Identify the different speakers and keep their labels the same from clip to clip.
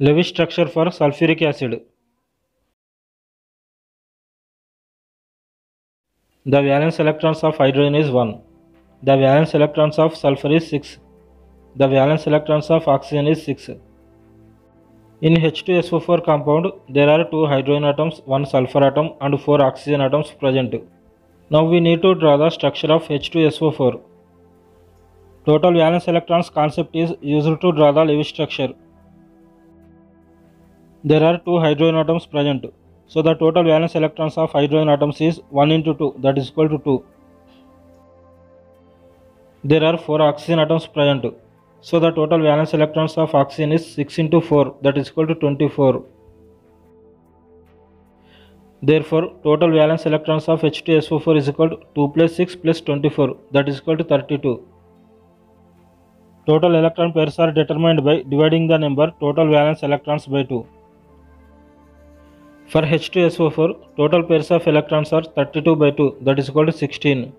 Speaker 1: Lewis structure for sulphuric acid the valence electrons of hydrogen is one the valence electrons of sulphur is six the valence electrons of oxygen is six in H two S four compound there are two hydrogen atoms one sulphur atom and four oxygen atoms present Now we need to draw the structure of H2SO4. Total valence electrons concept is used to draw the Lewis structure. There are 2 hydrogen atoms present. So the total valence electrons of hydrogen atoms is 1 into 2 that is equal to 2. There are 4 oxygen atoms present. So the total valence electrons of oxygen is 6 into 4 that is equal to 24. Therefore total valence electrons of H2SO4 is equal to 2 plus 6 plus 24 that is equal to 32. Total electron pairs are determined by dividing the number total valence electrons by 2. For H2SO4, total pairs of electrons are 32 by 2 that is equal to 16.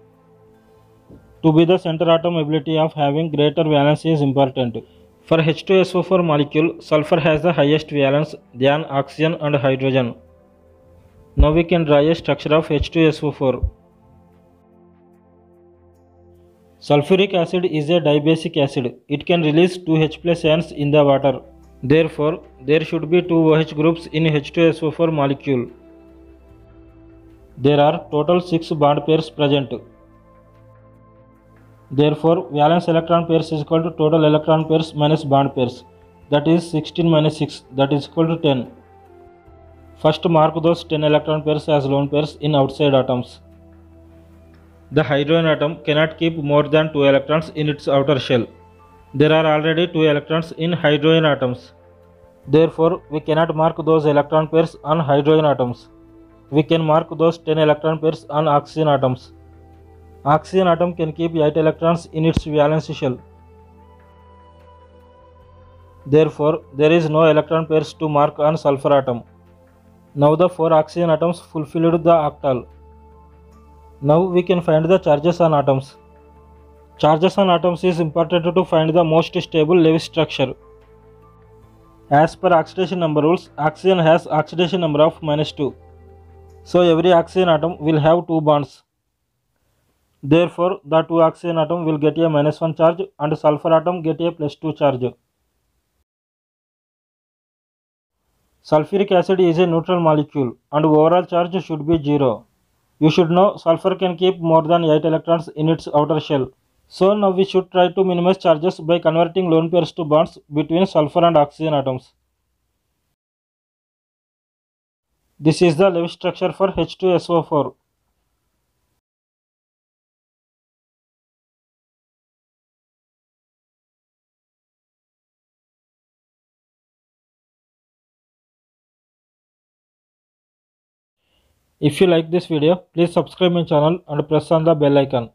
Speaker 1: To be the center atom ability of having greater valence is important. For H2SO4 molecule, sulfur has the highest valence than oxygen and hydrogen. Now we can draw a structure of H2SO4. Sulfuric acid is a dibasic acid. It can release 2H plus ions in the water. Therefore, there should be two OH groups in H2SO4 molecule. There are total 6 bond pairs present. Therefore, valence electron pairs is equal to total electron pairs minus bond pairs. That is 16 minus 6 that is equal to 10. First mark those 10 electron pairs as lone pairs in outside atoms. The hydrogen atom cannot keep more than 2 electrons in its outer shell. There are already 2 electrons in hydrogen atoms. Therefore, we cannot mark those electron pairs on hydrogen atoms. We can mark those 10 electron pairs on oxygen atoms. Oxygen atom can keep 8 electrons in its valence shell. Therefore, there is no electron pairs to mark on sulfur atom. Now the 4 oxygen atoms fulfilled the octet. Now we can find the charges on atoms. Charges on atoms is important to find the most stable Lewis structure. As per oxidation number rules, oxygen has oxidation number of minus 2. So every oxygen atom will have 2 bonds. Therefore, the 2 oxygen atom will get a minus 1 charge and sulfur atom get a plus 2 charge. Sulfuric acid is a neutral molecule and overall charge should be 0. You should know sulfur can keep more than 8 electrons in its outer shell. So now we should try to minimize charges by converting lone pairs to bonds between sulfur and oxygen atoms. This is the Lewis structure for H2SO4. If you like this video, please subscribe my channel and press on the bell icon.